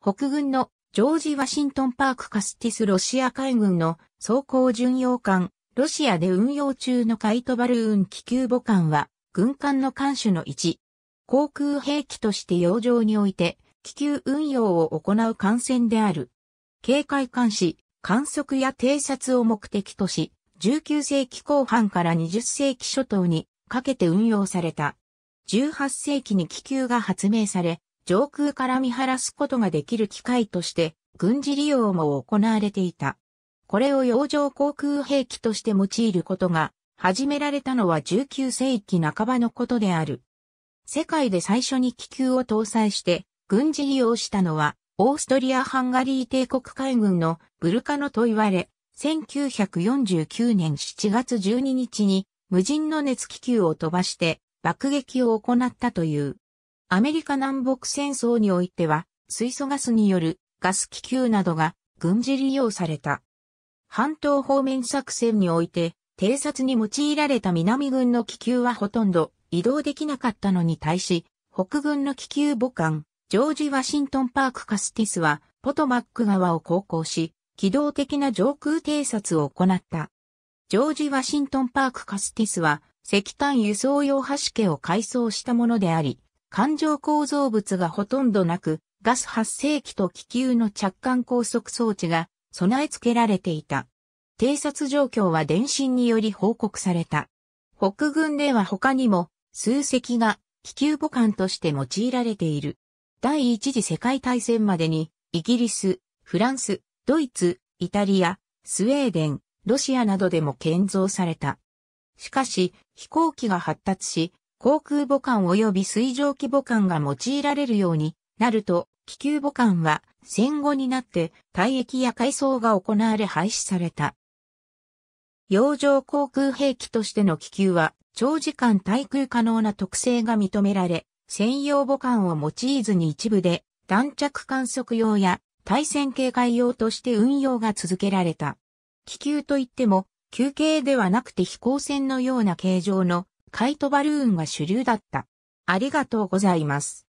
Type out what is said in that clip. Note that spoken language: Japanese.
北軍のジョージ・ワシントン・パーク・カスティスロシア海軍の装甲巡洋艦、ロシアで運用中のカイトバルーン気球母艦は、軍艦の艦種の一。航空兵器として洋上において、気球運用を行う艦船である。警戒監視、観測や偵察を目的とし、19世紀後半から20世紀初頭にかけて運用された。18世紀に気球が発明され、上空から見晴らすことができる機械として軍事利用も行われていた。これを洋上航空兵器として用いることが始められたのは19世紀半ばのことである。世界で最初に気球を搭載して軍事利用したのはオーストリア・ハンガリー帝国海軍のブルカノと言われ、1949年7月12日に無人の熱気球を飛ばして爆撃を行ったという。アメリカ南北戦争においては水素ガスによるガス気球などが軍事利用された。半島方面作戦において偵察に用いられた南軍の気球はほとんど移動できなかったのに対し、北軍の気球母艦、ジョージ・ワシントン・パーク・カスティスは、ポトマック川を航行し、機動的な上空偵察を行った。ジョージ・ワシントン・パーク・カスティスは、石炭輸送用橋家を改装したものであり、環状構造物がほとんどなく、ガス発生器と気球の着艦高速装置が備え付けられていた。偵察状況は電信により報告された。北軍では他にも数隻が気球母艦として用いられている。第一次世界大戦までに、イギリス、フランス、ドイツ、イタリア、スウェーデン、ロシアなどでも建造された。しかし、飛行機が発達し、航空母艦及び水上機母艦が用いられるようになると、気球母艦は戦後になって退役や改装が行われ廃止された。洋上航空兵器としての気球は長時間対空可能な特性が認められ、専用母艦を用いずに一部で弾着観測用や対戦警戒用として運用が続けられた。気球といっても、休憩ではなくて飛行船のような形状のカイトバルーンが主流だった。ありがとうございます。